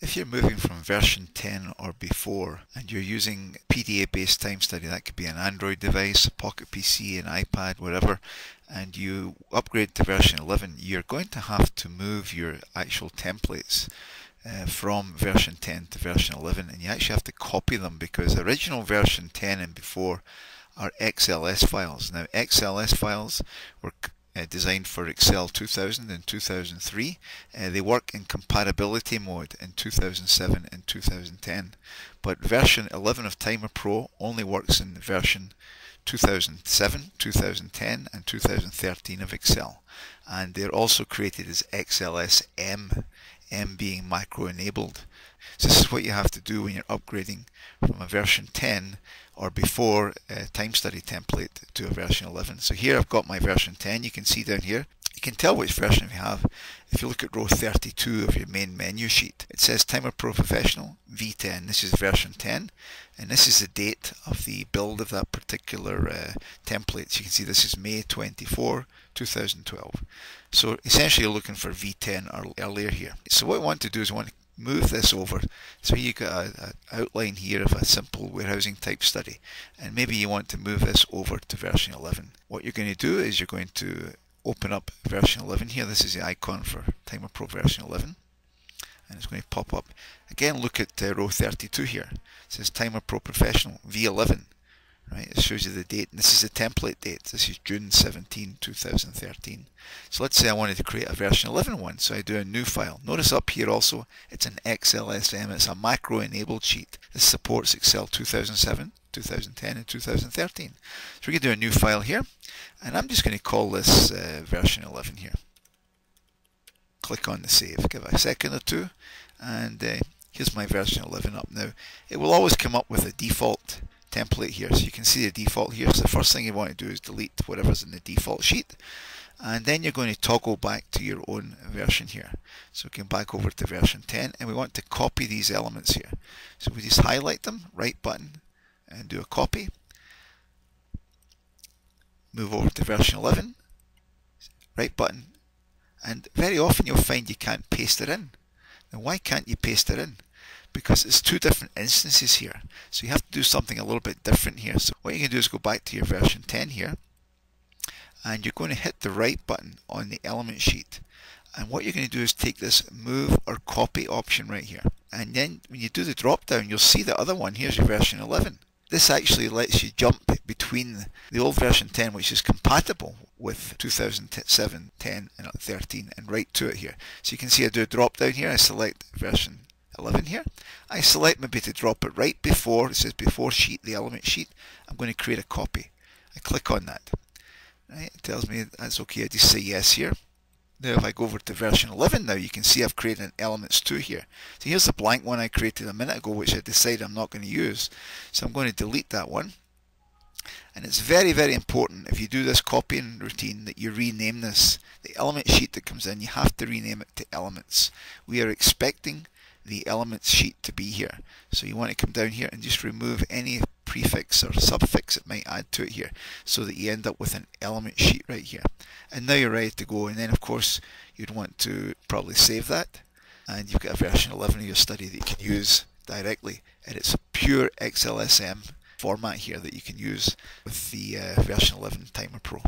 If you're moving from version 10 or before and you're using PDA based time study, that could be an Android device, a Pocket PC, an iPad, whatever, and you upgrade to version 11, you're going to have to move your actual templates uh, from version 10 to version 11 and you actually have to copy them because original version 10 and before are XLS files. Now XLS files were uh, designed for Excel 2000 and 2003. Uh, they work in compatibility mode in 2007 and 2010. But version 11 of Timer Pro only works in version 2007, 2010 and 2013 of Excel. And they're also created as XLS M, M being macro enabled. So this is what you have to do when you're upgrading from a version 10 or before a time study template to a version 11. So here I've got my version 10. You can see down here. You can tell which version you have if you look at row 32 of your main menu sheet. It says Timer Pro Professional V10. This is version 10 and this is the date of the build of that particular uh, template. So you can see this is May 24, 2012. So essentially you're looking for V10 or earlier here. So what we want to do is we want to move this over. So you've got an outline here of a simple warehousing type study and maybe you want to move this over to version 11. What you're going to do is you're going to open up version 11 here. This is the icon for Timer Pro version 11 and it's going to pop up. Again look at uh, row 32 here. It says Timer Pro Professional V11 right? It shows you the date and this is the template date. This is June 17 2013 so let's say I wanted to create a version 11 one so I do a new file. Notice up here also it's an XLSM it's a macro enabled sheet. This supports Excel 2007 2010 and 2013 so we can do a new file here and I'm just going to call this uh, version 11 here. Click on the save. Give a second or two and uh, here's my version 11 up. Now it will always come up with a default template here. So you can see the default here. So the first thing you want to do is delete whatever's in the default sheet. And then you're going to toggle back to your own version here. So we can back over to version 10 and we want to copy these elements here. So we just highlight them, right button and do a copy. Move over to version 11, right button. And very often you'll find you can't paste it in. Now why can't you paste it in? Because it's two different instances here. So you have to do something a little bit different here. So what you can do is go back to your version 10 here and you're going to hit the right button on the element sheet. And what you're going to do is take this move or copy option right here. And then when you do the drop down, you'll see the other one. Here's your version 11. This actually lets you jump between the old version 10, which is compatible with 2007, 10, and 13, and right to it here. So you can see I do a drop down here. I select version 11 here. I select maybe to drop it right before, it says before sheet, the element sheet. I'm going to create a copy. I click on that. Right, it tells me that's okay. I just say yes here. Now if I go over to version 11 now, you can see I've created an elements 2 here. So here's the blank one I created a minute ago, which I decided I'm not going to use. So I'm going to delete that one. And it's very, very important if you do this copying routine that you rename this. The element sheet that comes in, you have to rename it to elements. We are expecting the elements sheet to be here. So you want to come down here and just remove any prefix or suffix it might add to it here so that you end up with an element sheet right here. And now you're ready to go and then of course you'd want to probably save that and you've got a version 11 of your study that you can use directly and it's a pure XLSM format here that you can use with the uh, version 11 Timer Pro.